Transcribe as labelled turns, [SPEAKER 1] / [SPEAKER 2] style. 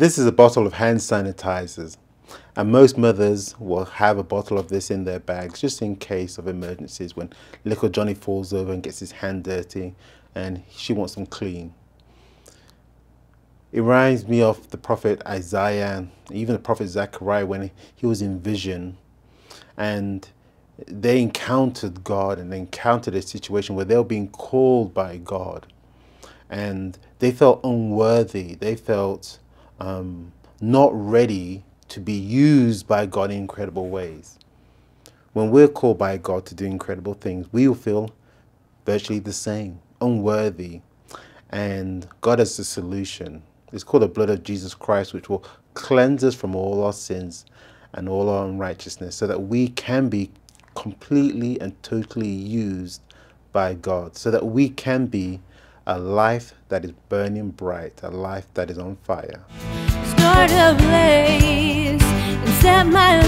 [SPEAKER 1] This is a bottle of hand sanitizers. And most mothers will have a bottle of this in their bags just in case of emergencies when little Johnny falls over and gets his hand dirty and she wants them clean. It reminds me of the prophet Isaiah, even the prophet Zechariah when he was in vision and they encountered God and they encountered a situation where they were being called by God and they felt unworthy. They felt um, not ready to be used by God in incredible ways. When we're called by God to do incredible things, we will feel virtually the same, unworthy. And God has a solution. It's called the blood of Jesus Christ, which will cleanse us from all our sins and all our unrighteousness so that we can be completely and totally used by God, so that we can be a life that is burning bright, a life that is on fire.
[SPEAKER 2] Start a blaze and set my